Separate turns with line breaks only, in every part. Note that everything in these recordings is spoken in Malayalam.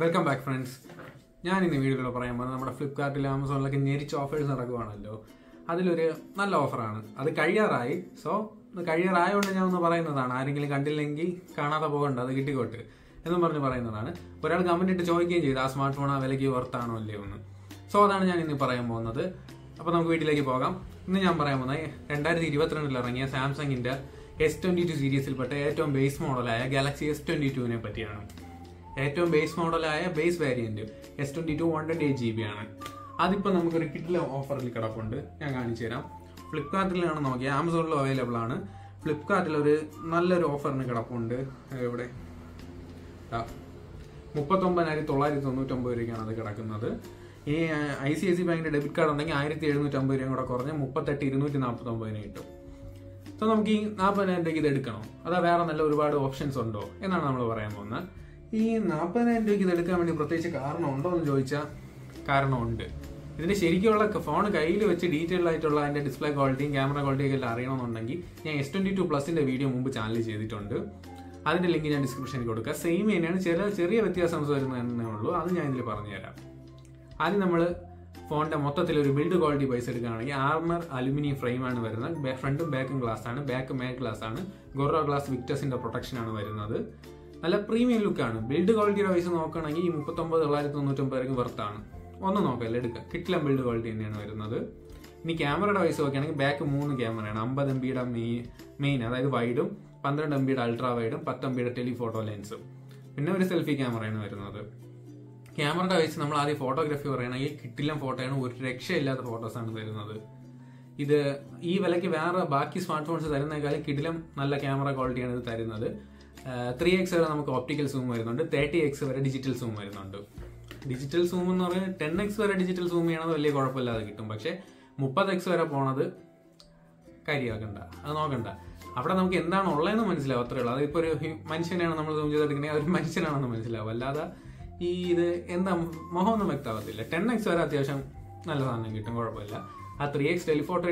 വെൽക്കം ബാക്ക് ഫ്രണ്ട്സ് ഞാൻ ഇന്ന് വീഡിയോയിൽ പറയാൻ പോകുന്നത് നമ്മുടെ ഫ്ലിപ്കാർട്ടിൽ ആമസോണിലൊക്കെ ഞെരിച്ച് ഓഫേഴ്സ് നടക്കുവാണല്ലോ. അതിലൊരു നല്ല ഓഫറാണ് അത് കഴിയാറായി. സോ കഴിയാറായതുകൊണ്ട് ഞാൻ ഒന്ന് പറയുന്നതാണ്. ആരെങ്കിലും കണ്ടില്ലെങ്കിൽ കാണാതെ പോകണ്ട അത് കിട്ടിക്കോട്ട് എന്നും പറഞ്ഞ് പറയുന്നതാണ്. ഒരാൾ കമന്റ് ഇട്ട് ചോദിക്കുകയും ചെയ്തു ആ സ്മാർട്ട് ഫോൺ ആ വിലയ്ക്ക് വർത്താണോ അല്ലയോ എന്ന്. സോ അതാണ് ഞാൻ ഇന്ന് പറയാൻ പോകുന്നത്. അപ്പോൾ നമുക്ക് വീട്ടിലേക്ക് പോകാം. ഇന്ന് ഞാൻ പറയാൻ പോകുന്നത് രണ്ടായിരത്തി ഇരുപത്തിരണ്ടിൽ ഇറങ്ങിയ സാംസങ്ങിന്റെ എസ് ട്വന്റി ടു സീരീസിൽപ്പെട്ട ഏറ്റവും ബേസ് മോഡലായ ഗാലക്സി എസ് ട്വന്റി ടുവിനെ പറ്റിയാണ്. ഏറ്റവും base മോഡലായ base variant S twenty two one twenty eight G B ആണ്. അതിപ്പോൾ നമുക്കൊരു കിറ്റിൽ ഓഫറിൽ കിടപ്പുണ്ട്. ഞാൻ കാണിച്ചു തരാം. ഫ്ലിപ്കാർട്ടിലാണ് നോക്കിയാൽ ആമസോണിലും അവൈലബിൾ ആണ്. ഫ്ലിപ്കാർട്ടിൽ ഒരു നല്ലൊരു ഓഫറിന് കിടപ്പുണ്ട്. ഇവിടെ മുപ്പത്തൊമ്പതിനായിരത്തി തൊള്ളായിരത്തി തൊണ്ണൂറ്റൊമ്പത് രൂപയ്ക്കാണ് അത് കിടക്കുന്നത്. ഈ ഐ സി ഐ സി ബാങ്കിന്റെ ഡെബിറ്റ് കാർഡ് ഉണ്ടെങ്കിൽ ആയിരത്തി എഴുന്നൂറ്റമ്പത് രൂപയും കൂടെ കുറഞ്ഞ് മുപ്പത്തെട്ട് ഇരുന്നൂറ്റി നാൽപ്പത്തൊമ്പതിന് കിട്ടും. സോ നമുക്ക് ഈ നാൽപ്പതിനായിരം രൂപയ്ക്ക് ഇത് എടുക്കണോ. അതാ വേറെ നല്ല ഒരുപാട് ഓപ്ഷൻസ് ഉണ്ടോ എന്നാണ് നമ്മൾ പറയാൻ പോകുന്നത്. ഈ നാൽപ്പതിനായിരം രൂപയ്ക്ക് ഇത് എടുക്കാൻ വേണ്ടി പ്രത്യേകിച്ച് കാരണമുണ്ടോ എന്ന് ചോദിച്ചാൽ കാരണമുണ്ട്. ഇതിന്റെ ശരിക്കുള്ള ഫോൺ കയ്യിൽ വെച്ച് ഡീറ്റെയിൽ ആയിട്ടുള്ള അതിന്റെ ഡിസ്പ്ലേ ക്വാളിറ്റിയും ക്യാമറ ക്വാളിറ്റിയും എല്ലാം അറിയണമെന്നുണ്ടെങ്കിൽ ഞാൻ എസ് ട്വന്റി ടു പ്ലസിന്റെ വീഡിയോ മുമ്പ് ചാനൽ ചെയ്തിട്ടുണ്ട്. അതിന്റെ ലിങ്ക് ഞാൻ ഡിസ്ക്രിപ്ഷനിൽ കൊടുക്കുക സെയിം തന്നെയാണ് ചില ചെറിയ വ്യത്യാസം വരുന്നതന്നെ ഉള്ളൂ. അത് ഞാൻ ഇതിൽ പറഞ്ഞുതരാം. ആദ്യം നമ്മൾ ഫോണിന്റെ മൊത്തത്തിൽ ഒരു ബിൽഡ് ക്വാളിറ്റി പൈസ എടുക്കുകയാണെങ്കിൽ ആർമർ അലുമിനിയം ഫ്രെയിം ആണ് വരുന്നത്. ഫ്രണ്ടും ബാക്കും ഗ്ലാസ് ആണ്. ബാക്ക് മേക്ക് ഗ്ലാസ് ആണ്. ഗൊറോ ഗ്ലാസ് വിക്ടസിന്റെ പ്രൊട്ടക്ഷൻ ആണ് വരുന്നത്. നല്ല പ്രീമിയം ലുക്കാണ്. ബിൽഡ് ക്വാളിറ്റിയുടെ വൈസ് നോക്കുകയാണെങ്കിൽ ഈ മുപ്പത്തൊമ്പത് തൊള്ളായിരത്തി തൊണ്ണൂറ്റൊമ്പത് വരെയും വർത്താണ് ഒന്ന് നോക്കല്ല എടുക്കുക കിട്ടില്ല ബിൽഡ് ക്വാളിറ്റി തന്നെയാണ് വരുന്നത്. ഇനി ക്യാമറയുടെ വൈസ് നോക്കുകയാണെങ്കിൽ ബാക്ക് മൂന്ന് ക്യാമറയാണ്. അമ്പത് എം ബിയുടെ മെയിൻ അതായത് വൈഡും പന്ത്രണ്ട് എം ബിയുടെ അൾട്രാ വൈഡും പത്ത് എം ബിയുടെ ടെലിഫോട്ടോ ലെൻസും പിന്നെ ഒരു സെൽഫി ക്യാമറയാണ് വരുന്നത്. ക്യാമറയുടെ വൈസ് നമ്മൾ ആദ്യം ഫോട്ടോഗ്രാഫി പറയുകയാണെങ്കിൽ കിട്ടില്ല ഫോട്ടോയാണ് ഒരു രക്ഷയില്ലാത്ത ഫോട്ടോസാണ് വരുന്നത് ഇത് ഈ വിലയ്ക്ക് വേറെ ബാക്കി സ്മാർട്ട് ഫോൺസ് തരുന്നേക്കാളും കിടിലം നല്ല ക്യാമറ ക്വാളിറ്റിയാണ് ഇത് തരുന്നത്. ത്രീ എക്സ് വരെ നമുക്ക് ഓപ്റ്റിക്കൽ സൂം വരുന്നുണ്ട്. തേർട്ടി എക്സ് വരെ ഡിജിറ്റൽ സൂം വരുന്നുണ്ട്. ഡിജിറ്റൽ സൂം എന്ന് പറയുന്നത് ടെൻ എക്സ് വരെ ഡിജിറ്റൽ സൂം ചെയ്യണത് വലിയ കുഴപ്പമില്ലാതെ കിട്ടും. പക്ഷേ മുപ്പത് എക്സ് വരെ പോണത് കാര്യമാക്കണ്ട. അത് നോക്കണ്ട. അവിടെ നമുക്ക് എന്താണ് ഉള്ളതെന്ന് മനസ്സിലാവും അത്രേ ഉള്ളൂ. അതിപ്പോൾ ഒരു മനുഷ്യനെയാണ് നമ്മൾ സൂം ചെയ്തെടുക്കുന്നത്. ഒരു മനുഷ്യനാണെന്ന് മനസ്സിലാവും. അല്ലാതെ ഈ ഇത് എന്താ മുഖമൊന്നും വ്യക്തമാകത്തില്ല. ടെൻ എക്സ് വരെ അത്യാവശ്യം നല്ല സാധനം കിട്ടും. കുഴപ്പമില്ല. ആ ത്രീ എക്സ് ടെലിഫോട്ടോ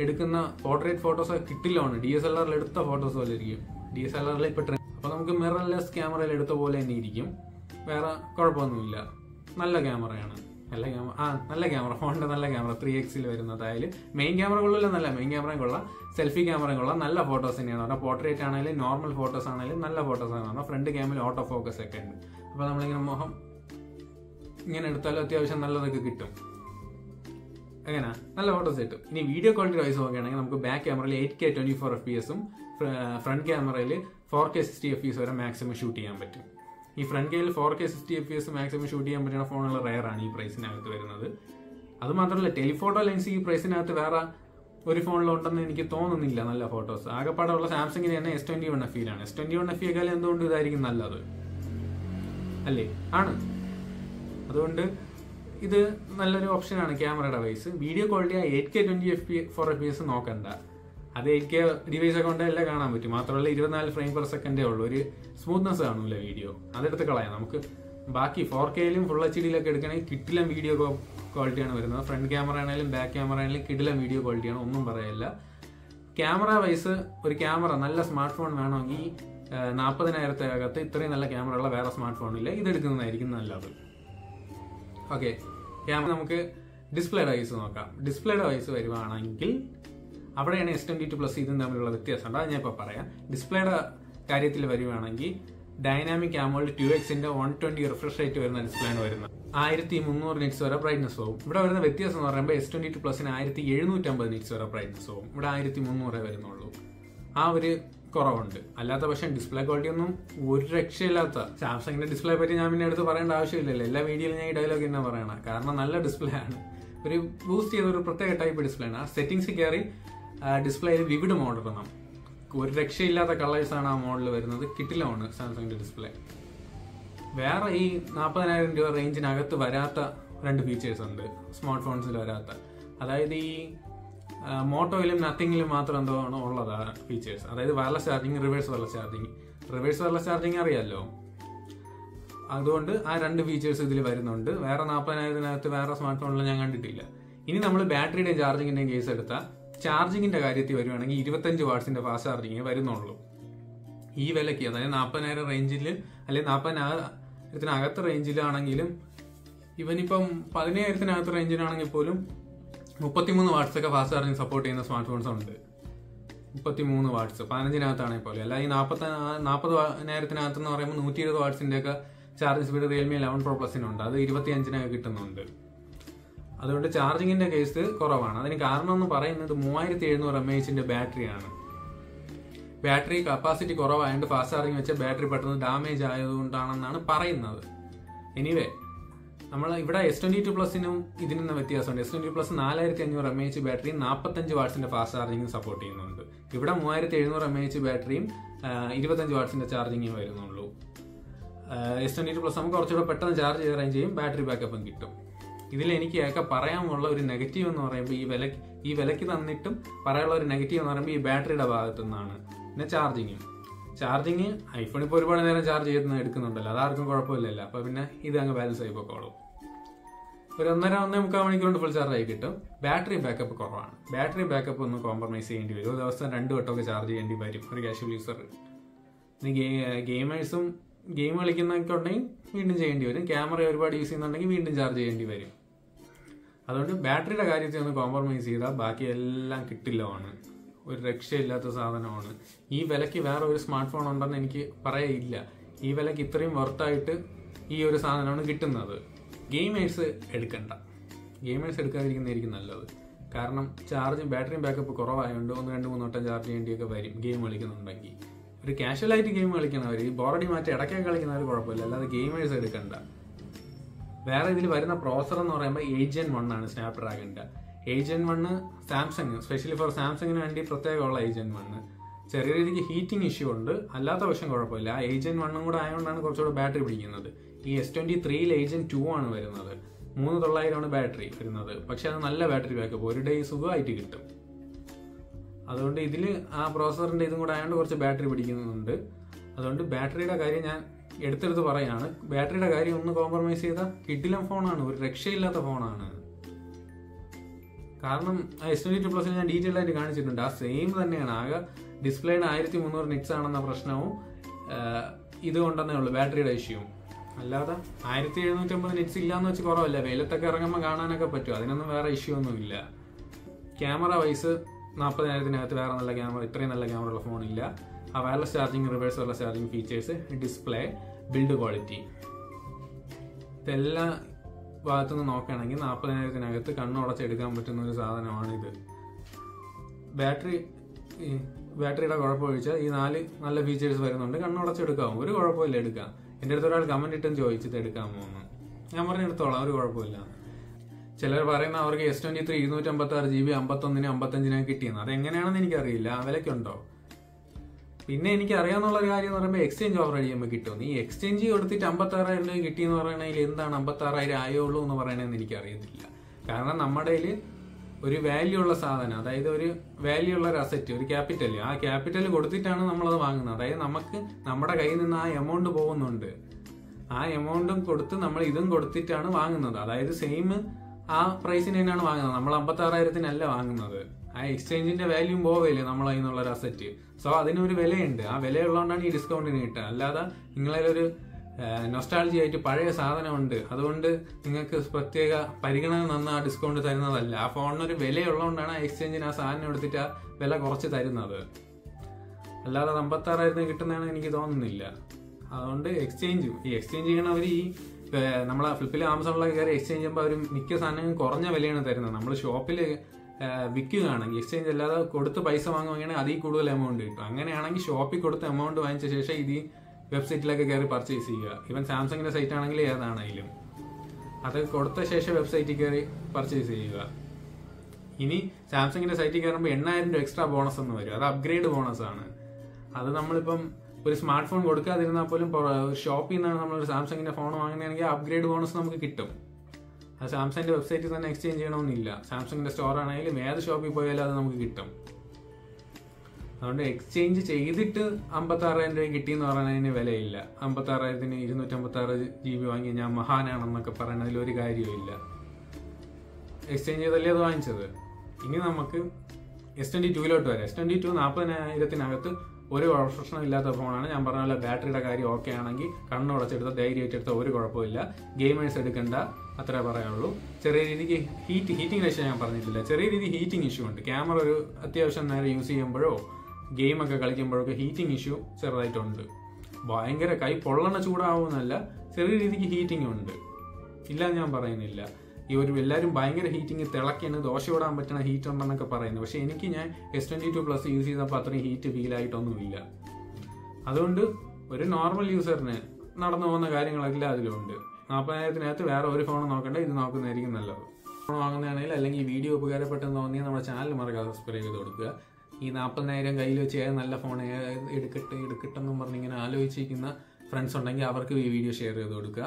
എടുക്കുന്ന പോർട്രേറ്റ് ഫോട്ടോസ് കിട്ടില്ലാണ് ഡി എസ് എൽ ആറിൽ എടുത്ത ഫോട്ടോസ് പോലെ ഇരിക്കും. ഡി എസ് എൽ ആറിൽ ഇപ്പോൾ ട്രെൻഡ് അപ്പോൾ നമുക്ക് മിറർലെസ് ക്യാമറയിൽ എടുത്ത പോലെ തന്നെ ഇരിക്കും. വേറെ കുഴപ്പമൊന്നുമില്ല. നല്ല ക്യാമറയാണ്. നല്ല ക്യാമറ ആ നല്ല ക്യാമറ. ഫോണിന്റെ നല്ല ക്യാമറ. ത്രീ എക്സിൽ വരുന്നതായാലും മെയിൻ ക്യാമറ കൊള്ളില്ല നല്ല മെയിൻ ക്യാമറയും കൊള്ളാം. സെൽഫി ക്യാമറയും കൊള്ളാം. നല്ല ഫോട്ടോസ് തന്നെയാണ്. പറഞ്ഞാൽ പോർട്രേറ്റ് ആണെങ്കിലും നോർമൽ ഫോട്ടോസ് ആണെങ്കിലും നല്ല ഫോട്ടോസ് ആണ്. പറഞ്ഞാൽ ഫ്രണ്ട് ക്യാമിൽ ഓട്ടോ ഫോക്കസ് ഒക്കെ ഉണ്ട്. അപ്പോൾ നമ്മളിങ്ങനെ മുഖം ഇങ്ങനെ എടുത്താലും അത്യാവശ്യം നല്ലതൊക്കെ കിട്ടും. അങ്ങനെ. നല്ല ഫോട്ടോസ് കിട്ടും. ഇനി വീഡിയോ ക്വാളിറ്റി വൈസ് നോക്കുകയാണെങ്കിൽ നമുക്ക് ബാക്ക് ക്യാമറയിൽ eight K twenty four F P എസും ഫ്രണ്ട് ക്യാമറയിൽ ഫോർ കെ സിക്സ്റ്റി എഫ് വരെ മാക്സിമം ഷൂട്ട് ചെയ്യാൻ പറ്റും. ഈ ഫ്രണ്ട് കെയിൽ four K sixty F maximum shoot ചെയ്യാൻ പറ്റുന്ന ഫോണുകൾ റയർ ആണ് ഈ പ്രൈസിനകത്ത് വരുന്നത്. അത് മാത്രമല്ല ടെലിഫോട്ടോ ലെൻസ് ഈ പ്രൈസിനകത്ത് വേറെ ഒരു ഫോണിലുണ്ടെന്ന് എനിക്ക് തോന്നുന്നില്ല നല്ല ഫോട്ടോസ് ആകെപ്പാടുള്ള സാംസങ്ങിന് തന്നെ എസ് ട്വന്റി വൺ എഫ് ആണ് എസ് ട്വന്റി വൺ എഫ് എക്കാളും എന്തുകൊണ്ട് ഇതായിരിക്കും നല്ലത്? അല്ലേ? ആണ്. അതുകൊണ്ട് ഇത് നല്ലൊരു ഓപ്ഷനാണ് ക്യാമറയുടെ wise video quality eight K twenty F P four F P S നോക്കണ്ട. അത് എയ്റ്റ് കെ ഡിവൈസ് കൊണ്ട് എല്ലാം കാണാൻ പറ്റും. മാത്രമല്ല ഇരുപത്തിനാല് ഫ്രെയിം പെർ സെക്കൻഡേ ഉള്ളൂ. ഒരു സ്മൂത്ത്നെസ് കാണൂല വീഡിയോ അതെടുത്ത് കളയാം. നമുക്ക് ബാക്കി ഫോർ കെയിലും ഫുൾ എച്ച് ഡിയിലൊക്കെ എടുക്കണമെങ്കിൽ കിട്ടിലും വീഡിയോ ക്വാളിറ്റിയാണ് വരുന്നത്. ഫ്രണ്ട് ക്യാമറ ആണെങ്കിലും ബാക്ക് ക്യാമറ ആണെങ്കിലും കിടില വീഡിയോ ക്വാളിറ്റിയാണ് ഒന്നും പറയില്ല. ക്യാമറ വൈസ് ഒരു ക്യാമറ നല്ല സ്മാർട്ട് ഫോൺ വേണമെങ്കിൽ നാൽപ്പതിനായിരത്തിനകത്ത് ഇത്രയും നല്ല ക്യാമറ ഉള്ള വേറെ സ്മാർട്ട് ഫോണില്ല ഇതെടുക്കുന്നതായിരിക്കും നല്ലത്. ഓക്കെ ക്യാമറ നമുക്ക് ഡിസ്പ്ലേ വൈസ് നോക്കാം. ഡിസ്പ്ലേയുടെ വൈസ് വരുവാണെങ്കിൽ അവിടെയാണ് എസ് ട്വന്റി ടു പ്ലസ് ഇതും തമ്മിലുള്ള വ്യത്യാസം. അത് ഞാൻ ഇപ്പോൾ പറയാം. ഡിസ്പ്ലേയുടെ കാര്യത്തിൽ വരുവാണെങ്കിൽ ഡൈനാമിക് ആമോൾഡ് ടു എക്സിന്റെ വൺ ട്വന്റി റിഫ്രഷ് റേറ്റ് വരുന്ന ഡിസ്പ്ലേയാണ് വരുന്നത്. ആയിരത്തി മുന്നൂറ് നിറ്റ്സ് വരെ ബ്രൈറ്റ്നസ് പോകും ഇവിടെ വരുന്ന വ്യത്യാസം എന്ന് പറയുമ്പോൾ എസ് ട്വന്റി ടു പ്ലസിന് ആയിരത്തി എഴുന്നൂറ്റമ്പത് നിറ്റ്സ് വരെ ബ്രൈറ്റ്നസ് പോകും ഇവിടെ ആയിരത്തി മുന്നൂറേ വരുന്നുള്ളൂ. ആ ഒരു കുറവുണ്ട്. അല്ലാത്ത പക്ഷേ ഡിസ്പ്ലേ ക്വാളിറ്റി ഒന്നും ഒരു രക്ഷയില്ലാത്ത സാംസങ്ങിന്റെ ഡിസ്പ്ലേ പറ്റി ഞാൻ പിന്നെ എടുത്ത് പറയേണ്ട ആവശ്യമില്ലല്ലോ. എല്ലാ വീഡിയോയിലും ഞാൻ ഈ ഡയലോഗ് തന്നെ പറയണം. കാരണം നല്ല ഡിസ്പ്ലേ ആണ്. ഒരു ബൂസ്റ്റ് ചെയ്ത ഒരു പ്രത്യേക ടൈപ്പ് ഡിസ്പ്ലേ ആണ്. ആ സെറ്റിംഗ്സ് കയറി ഡിസ്പ്ലേയിൽ വിവിഡ് മോഡ് ഇടണം ഒരു രക്ഷയില്ലാത്ത കളേഴ്സ് ആണ് ആ മോഡൽ വരുന്നത്. കിട്ടിലാണ് സാംസങ്ങിന്റെ ഡിസ്പ്ലേ വേറെ ഈ നാൽപ്പതിനായിരം രൂപ റേഞ്ചിനകത്ത് വരാത്ത രണ്ട് ഫീച്ചേഴ്സ് ഉണ്ട്. സ്മാർട്ട് ഫോൺസിൽ വരാത്ത. അതായത് ഈ മോട്ടോയിലും നത്തിങ്ങിലും മാത്രം എന്തോ ആണ് ഉള്ളത് ഫീച്ചേഴ്സ് അതായത് wireless charging reverse wireless charging reverse wireless charging അറിയാമല്ലോ അതുകൊണ്ട് ആ രണ്ട് ഫീച്ചേഴ്സ് ഇതിൽ വരുന്നുണ്ട്. വേറെ നാൽപ്പതിനായിരത്തിനകത്ത് വേറെ സ്മാർട്ട് ഫോണിൽ ഞാൻ കണ്ടിട്ടില്ല. ഇനി നമ്മൾ ബാറ്ററിയുടെയും ചാർജിങ്ങിന്റെയും കേസ് എടുത്താൽ ചാർജിങ്ങിന്റെ കാര്യത്തിൽ വരുവാണെങ്കിൽ ഇരുപത്തഞ്ച് വാട്സിന്റെ ഫാസ്റ്റ് ചാർജിങ് വരുന്നുള്ളൂ. ഈ വിലയ്ക്ക് അതായത് നാൽപ്പതിനായിരം റേഞ്ചിൽ അല്ലെങ്കിൽ നാൽപ്പതിനായിരത്തിനകത്ത് പതിനായിരത്തിനകത്ത് റേഞ്ചിലാണെങ്കിലും ഇവനിപ്പം പതിനായിരത്തിനകത്ത് റേഞ്ചിലാണെങ്കിൽ പോലും മുപ്പത്തിമൂന്ന് വാട്സൊക്കെ ഫാസ്റ്റ് ചാർജിങ് സപ്പോർട്ട് ചെയ്യുന്ന സ്മാർട്ട് ഫോൺസ് ഉണ്ട്. മുപ്പത്തിമൂന്ന് വാട്സ് പതിനഞ്ചിനകത്താണെങ്കിൽ പോലും. അല്ല ഈ നാൽപ്പത്തി നാൽപ്പത് നേരത്തിനകത്ത് എന്ന് പറയുമ്പോൾ നൂറ്റി ഇരുപത് വാട്സിന്റെയൊക്കെ charge speed Realme eleven pro പ്ലസിനുണ്ട് അത് ഇരുപത്തി അഞ്ചിനൊക്കെ കിട്ടുന്നുണ്ട്. അതുകൊണ്ട് ചാർജിങ്ങിന്റെ കേസ് കുറവാണ്. അതിന് കാരണം എന്ന് പറയുന്നത് മൂവായിരത്തി എഴുന്നൂറ് എം എച്ചിന്റെ ബാറ്ററിയാണ്. ബാറ്ററി കപ്പാസിറ്റി കുറവായതുകൊണ്ട് ഫാസ്റ്റ് ചാർജിങ് വെച്ച ബാറ്ററി പെട്ടെന്ന് ഡാമേജ് ആയതുകൊണ്ടാണെന്നാണ് പറയുന്നത്. എനിവേ നമ്മൾ ഇവിടെ എസ് ട്വന്റി ടു പ്ലസിനും ഇതിന് വ്യത്യാസമുണ്ട്. എസ് ട്വന്റി പ്ലസ് നാലായിരത്തി അഞ്ഞൂറ് എം എച്ച് ബാറ്ററിയും നാൽപ്പത്തഞ്ച് വാട്സിന്റെ ഫാസ്റ്റ് ചാർജിങ് സപ്പോർട്ട് ചെയ്യുന്നുണ്ട്. ഇവിടെ മൂവായിരത്തി എഴുന്നൂറ് എം എച്ച് ബാറ്ററിയും ഇരുപത്തഞ്ച് വാട്സിന്റെ ചാർജിങ്ങും വരുന്നുള്ളൂ. എസ് ട്വന്റി ടു പ്ലസ് നമുക്ക് കുറച്ചുകൂടെ പെട്ടെന്ന് ചാർജ് ചെയ്യുകയും ചെയ്യും. ബാറ്ററി ബാക്കപ്പും കിട്ടും. ഇതിൽ എനിക്ക് ഒക്കെ പറയാനുള്ള ഒരു നെഗറ്റീവ് എന്ന് പറയുമ്പോൾ ഈ വില ഈ വിലയ്ക്ക് തന്നിട്ടും പറയാനുള്ള ഒരു നെഗറ്റീവ് എന്ന് പറയുമ്പോൾ ഈ ബാറ്ററിയുടെ ഭാഗത്തു നിന്നാണ്. പിന്നെ ചാർജിങ്ങും ചാർജിങ് ഐഫോൺ ഇപ്പോൾ ഒരുപാട് നേരം ചാർജ് ചെയ്യുന്ന എടുക്കുന്നുണ്ടല്ലോ. അതാർക്കും കുഴപ്പമില്ലല്ലോ. അപ്പോൾ പിന്നെ ഇത് അങ്ങ് ബാലൻസ് ആയി പോക്കോളും. ഒരു ഒന്നര ഒന്നേ മുക്കാൽ മണിക്കൂർ കൊണ്ട് ഫുൾ ചാർജ് ആയി കിട്ടും. ബാറ്ററി ബാക്കപ്പ് കുറവാണ്. ബാറ്ററി ബാക്കപ്പ് ഒന്ന് കോംപ്രമൈസ് ചെയ്യേണ്ടി വരും. ഒരു ദിവസം രണ്ട് വട്ടമൊക്കെ ചാർജ് ചെയ്യേണ്ടി വരും ഒരു കാഷ്വൽ യൂസർ ഇനി ഗെയിമേഴ്സും ഗെയിം കളിക്കുന്നൊക്കെ ഉണ്ടെങ്കിൽ വീണ്ടും ചെയ്യേണ്ടി വരും. ക്യാമറ ഒരുപാട് യൂസ് ചെയ്യുന്നുണ്ടെങ്കിൽ വീണ്ടും ചാർജ് ചെയ്യേണ്ടി വരും. അതുകൊണ്ട് ബാറ്ററിയുടെ കാര്യത്തിൽ ഒന്ന് കോംപ്രമൈസ് ചെയ്താൽ ബാക്കി എല്ലാം കിട്ടില്ലമാണ് ഒരു രക്ഷയില്ലാത്ത സാധനമാണ്. ഈ വിലയ്ക്ക് വേറെ ഒരു സ്മാർട്ട് ഫോൺ ഉണ്ടെന്ന് എനിക്ക് പറയില്ല ഈ വിലയ്ക്ക് ഇത്രയും വർത്തായിട്ട് ഈ ഒരു സാധനമാണ് കിട്ടുന്നത്. ഗെയിമേഴ്സ് എടുക്കണ്ട. ഗെയിമേഴ്സ് എടുക്കാതിരിക്കുന്നതായിരിക്കും നല്ലത്. കാരണം ചാർജ് ബാറ്ററിയും ബാക്കപ്പ് കുറവായതുകൊണ്ട് ഒന്ന് രണ്ട് മൂന്ന് വട്ടം ചാർജ് ചെയ്യേണ്ടിയൊക്കെ വരും ഗെയിം കളിക്കുന്നുണ്ടെങ്കിൽ ഒരു കാഷ്വലായിട്ട് ഗെയിം കളിക്കുന്നവർ ഈ ബോറടി മാറ്റി ഇടയ്ക്കൊക്കെ കളിക്കുന്നവർ കുഴപ്പമില്ല. അല്ലാതെ ഗെയിമേഴ്സ് എടുക്കണ്ട. വേറെ ഇതിൽ വരുന്ന പ്രോസർ എന്ന് പറയുമ്പോൾ ഏജൻ വൺ ആണ് സ്നാപ് ഡ്രാഗണിന്റെ eight gen one Samsung specially for സാംസങ്ങിന് വേണ്ടി പ്രത്യേകമുള്ള ഏജൻ വണ്ണ് ചെറിയ രീതിക്ക് ഹീറ്റിംഗ് ഇഷ്യൂ ഉണ്ട്. അല്ലാത്ത പക്ഷം കുഴപ്പമില്ല. ഏജൻ വണ്ണും കൂടെ ആയതുകൊണ്ടാണ് കുറച്ചുകൂടെ ബാറ്ററി പിടിക്കുന്നത്. ഈ എസ് ട്വന്റി ത്രീയിൽ ഏജൻ ടു ആണ് വരുന്നത്. മൂന്ന് തൊള്ളായിരമാണ് ബാറ്ററി വരുന്നത്. പക്ഷേ അത് നല്ല ബാറ്ററി ബാക്കപ്പ് ഒരു ഡേ സുഖമായിട്ട് കിട്ടും. അതുകൊണ്ട് ഇതിൽ ആ പ്രോസസറിന്റെ ഇതും കൂടെ ആയതുകൊണ്ട് കുറച്ച് ബാറ്ററി പിടിക്കുന്നുണ്ട്. അതുകൊണ്ട് ബാറ്ററിയുടെ കാര്യം ഞാൻ എടുത്തെടുത്ത് പറയാണ്. ബാറ്ററിയുടെ കാര്യം ഒന്ന് കോംപ്രമൈസ് ചെയ്ത കിഡിലം ഫോണാണ് ഒരു രക്ഷയില്ലാത്ത ഫോണാണ്. കാരണം എസ് ട്വന്റി ടു പ്ലസിൽ ഞാൻ ഡീറ്റെയിൽ ആയിട്ട് കാണിച്ചിട്ടുണ്ട്. ആ സെയിം തന്നെയാണ്. ആകെ ഡിസ്പ്ലേയുടെ ആയിരത്തി മുന്നൂറ് നിറ്റ്സ് ആണെന്ന പ്രശ്നവും ഇതുകൊണ്ടെന്നേ ഉള്ളൂ ബാറ്ററിയുടെ ഇഷ്യൂ അല്ലാതെ ആയിരത്തി എഴുന്നൂറ്റമ്പത് നിറ്റ്സ് ഇല്ലാന്ന് വെച്ച് കുറവല്ല. വെയിലത്തൊക്കെ ഇറങ്ങുമ്പോൾ കാണാനൊക്കെ പറ്റും. അതിനൊന്നും വേറെ ഇഷ്യൂ ഒന്നും ഇല്ല. ക്യാമറ വൈസ് നാൽപ്പതിനായിരത്തിനകത്ത് വേറെ നല്ല ക്യാമറ ഇത്രയും നല്ല ക്യാമറ ഉള്ള ഫോണില്ല ആ wireless charging reverse wireless charging features display build quality ഇതെല്ലാം ഭാഗത്തുനിന്ന് നോക്കുകയാണെങ്കിൽ നാൽപ്പതിനായിരത്തിനകത്ത് കണ്ണുടച്ചെടുക്കാൻ പറ്റുന്ന ഒരു സാധനമാണിത്. ബാറ്ററി ബാറ്ററിയുടെ കുഴപ്പം ഒഴിച്ചാൽ ഈ നാല് നല്ല ഫീച്ചേഴ്സ് വരുന്നുണ്ട്. കണ്ണുടച്ചെടുക്കാം ഒരു കുഴപ്പമില്ല എടുക്കാം. എന്റെ അടുത്ത് ഒരാൾ കമന്റ് ഇട്ടും ചോദിച്ചിട്ട് എടുക്കാമോ എന്ന് ഞാൻ പറഞ്ഞെടുത്തോളാം ഒരു കുഴപ്പമില്ല. ചിലർ പറയുന്ന അവർക്ക് എസ് ട്വന്റി ത്രീ ഇരുന്നൂറ്റമ്പത്താറ് ജി ബി അമ്പത്തൊന്നിന് അമ്പത്തഞ്ചിനൊക്കെ കിട്ടിയെന്ന്. അതെങ്ങനെയാണെന്ന് എനിക്കറിയില്ല. ആ വിലക്കുണ്ടോ പിന്നെ എനിക്ക് അറിയാവുന്ന ഒരു കാര്യം എന്ന് പറയുമ്പോൾ എക്സ്ചേഞ്ച് ഓഫർ ചെയ്യുമ്പോൾ കിട്ടും. നീ എക്സ്ചേഞ്ച് കൊടുത്തിട്ട് അമ്പത്താറായിരം രൂപ കിട്ടിയെന്ന് പറയണെങ്കിൽ എന്താണ് അമ്പത്താറായിരം ആയുള്ളൂ എന്ന് പറയണതെന്ന് എനിക്ക് അറിയത്തില്ല കാരണം നമ്മുടെ ഒരു വാല്യൂ ഉള്ള സാധനം അതായത് ഒരു വാല്യൂ ഉള്ള ഒരു അസറ്റ് ഒരു ക്യാപിറ്റൽ ആ ക്യാപിറ്റൽ കൊടുത്തിട്ടാണ് നമ്മളത് വാങ്ങുന്നത്. അതായത് നമുക്ക് നമ്മുടെ കയ്യിൽ നിന്ന് ആ എമൗണ്ട് പോകുന്നുണ്ട്. ആ എമൗണ്ടും കൊടുത്ത് നമ്മൾ ഇതും കൊടുത്തിട്ടാണ് വാങ്ങുന്നത്. അതായത് സെയിം ആ പ്രൈസിന് തന്നെയാണ് വാങ്ങുന്നത്. നമ്മൾ അമ്പത്താറായിരത്തിനല്ല വാങ്ങുന്നത്. ആ എക്സ്ചേഞ്ചിന്റെ വാല്യൂ പോവില്ലേ നമ്മളെ നിന്നുള്ള ഒരു അസറ്റ് സോ അതിനൊരു വിലയുണ്ട്. ആ വിലയുള്ളതുകൊണ്ടാണ് ഈ ഡിസ്കൗണ്ടിന് കിട്ടുക. അല്ലാതെ നിങ്ങളതിലൊരു നൊസ്റ്റാളജി ആയിട്ട് പഴയ സാധനമുണ്ട്. അതുകൊണ്ട് നിങ്ങൾക്ക് പ്രത്യേക പരിഗണന നന്ന ആ ഡിസ്കൗണ്ട് തരുന്നതല്ല. ആ ഫോണിനൊരു വിലയുള്ളതുകൊണ്ടാണ് ആ എക്സ്ചേഞ്ചിന് ആ സാധനം എടുത്തിട്ട് ആ വില കുറച്ച് തരുന്നത്. അല്ലാതെ അത് അമ്പത്തി ആറായിരത്തിന് കിട്ടുന്നതാണ് എനിക്ക് തോന്നുന്നില്ല. അതുകൊണ്ട് എക്സ്ചേഞ്ച് ഈ എക്സ്ചേഞ്ച് ചെയ്യണവർ ഈ നമ്മളെ ഫ്ലിപ്പിലും ആമസോണിലൊക്കെ കയറി എക്സ്ചേഞ്ച് ചെയ്യുമ്പോൾ അവർ മിക്ക സാധനങ്ങളും കുറഞ്ഞ വിലയാണ് തരുന്നത്. നമ്മൾ ഷോപ്പിൽ വിൽക്കുകയാണെങ്കിൽ എക്സ്ചേഞ്ച് അല്ലാതെ കൊടുത്ത് പൈസ വാങ്ങുകയാണെങ്കിൽ അതിൽ കൂടുതൽ എമൗണ്ട് കിട്ടും. അങ്ങനെയാണെങ്കിൽ ഷോപ്പിൽ കൊടുത്ത് എമൗണ്ട് വാങ്ങിച്ച ശേഷം ഇത് വെബ്സൈറ്റിലൊക്കെ കയറി പർച്ചേസ് ചെയ്യുക. ഇവൻ സാംസങ്ങിന്റെ സൈറ്റ് ആണെങ്കിൽ ഏതാണെങ്കിലും അത് കൊടുത്ത ശേഷം വെബ്സൈറ്റിൽ കയറി പർച്ചേസ് ചെയ്യുക. ഇനി സാംസങ്ങിന്റെ സൈറ്റിൽ കയറുമ്പോൾ എണ്ണായിരം രൂപ എക്സ്ട്രാ ബോണസ് എന്ന് വരും. അത് അപ്ഗ്രേഡ് ബോണസ് ആണ്. അത് നമ്മളിപ്പം ഒരു സ്മാർട്ട് ഫോൺ കൊടുക്കാതിരുന്നാൽ പോലും ഷോപ്പിൽ നിന്നാണ് നമ്മളൊരു സാംസങ്ങിന്റെ ഫോൺ വാങ്ങുന്നതെങ്കിൽ അപ്ഗ്രേഡ് ബോണസ് നമുക്ക് കിട്ടും. സാംസങ്ങിന്റെ വെബ്സൈറ്റിൽ തന്നെ എക്സ്ചേഞ്ച് ചെയ്യണമെന്നില്ല സാംസങ്ങിന്റെ സ്റ്റോർ ആണെങ്കിലും ഏത് ഷോപ്പിൽ പോയാലും അത് നമുക്ക് കിട്ടും. അതുകൊണ്ട് എക്സ്ചേഞ്ച് ചെയ്തിട്ട് അമ്പത്താറായിരം രൂപ കിട്ടിയെന്ന് പറയുന്നതിന് വിലയില്ല. അമ്പത്താറായിരത്തിന് ഇരുന്നൂറ്റമ്പത്താറ് ജി ബി വാങ്ങി ഞാൻ മഹാനാണെന്നൊക്കെ പറയുന്നതിൽ ഒരു കാര്യമില്ല എക്സ്ചേഞ്ച് ചെയ്തല്ലേ അത് വാങ്ങിച്ചത്? ഇനി നമുക്ക് എസ് ട്വന്റി ടൂയിലോട്ട് വരാം. എസ് ട്വന്റി ടു നാൽപ്പതിനായിരത്തിനകത്ത് ഒരു പ്രശ്നമില്ലാത്ത ഫോണാണ്. ഞാൻ പറഞ്ഞ പോലെ ബാറ്ററിയുടെ കാര്യം ഓക്കെ ആണെങ്കിൽ കണ്ണുടച്ചെടുത്ത ധൈര്യം വെച്ചെടുത്ത ഒരു കുഴപ്പമില്ല. ഗെയിമേഴ്സ് എടുക്കണ്ട. അത്രേ പറയാനുള്ളൂ. ചെറിയ രീതിക്ക് ഹീറ്റ് ഹീറ്റിംഗ് ഇഷ്യൂ ഞാൻ പറഞ്ഞിട്ടില്ല. ചെറിയ രീതി ഹീറ്റിംഗ് ഇഷ്യൂ ഉണ്ട്. ക്യാമറ ഒരു അത്യാവശ്യം നേരെ യൂസ് ചെയ്യുമ്പോഴോ ഗെയിമൊക്കെ കളിക്കുമ്പോഴൊക്കെ ഹീറ്റിംഗ് ഇഷ്യൂ ചെറുതായിട്ടുണ്ട്. ഭയങ്കര കൈ പൊള്ളണ ചൂടാവുന്നല്ല ചെറിയ രീതിക്ക് ഹീറ്റിംഗ് ഉണ്ട്. ഇല്ല ഞാൻ പറയുന്നില്ല. ഈ ഒരു എല്ലാവരും ഭയങ്കര ഹീറ്റിംഗ് തിളക്കാണ് ദോശ ഇടാൻ പറ്റുന്ന ഹീറ്റ് ഉണ്ടെന്നൊക്കെ പറയുന്നു. പക്ഷെ എനിക്ക് ഞാൻ S twenty two plus use ചെയ്തപ്പോൾ അത്രയും ഹീറ്റ് ഫീൽ ആയിട്ടൊന്നുമില്ല. അതുകൊണ്ട് ഒരു നോർമൽ യൂസറിന് നടന്നു പോകുന്ന കാര്യങ്ങളെല്ലാം അതിലുണ്ട്. നാൽപ്പതിനായിരത്തിനകത്ത് വേറെ ഒരു ഫോൺ നോക്കണ്ട. ഇത് നോക്കുന്നതായിരിക്കും നല്ലത്. ഫോൺ വാങ്ങുന്നതാണെങ്കിൽ അല്ലെങ്കിൽ ഈ വീഡിയോ ഉപകാരപ്പെട്ടെന്ന് തോന്നിയാൽ നമ്മുടെ ചാനൽ മറക്കാതെ സബ്സ്ക്രൈബ് ചെയ്ത് കൊടുക്കുക. ഈ നാൽപ്പതിനായിരം കയ്യിൽ വെച്ച് ഏത് നല്ല ഫോൺ എടുക്കട്ടെ എടുക്കട്ടെ എന്നും പറഞ്ഞ് ഇങ്ങനെ ആലോചിച്ചിരിക്കുന്ന ഫ്രണ്ട്സ് ഉണ്ടെങ്കിൽ അവർക്ക് ഈ വീഡിയോ ഷെയർ ചെയ്ത് കൊടുക്കുക.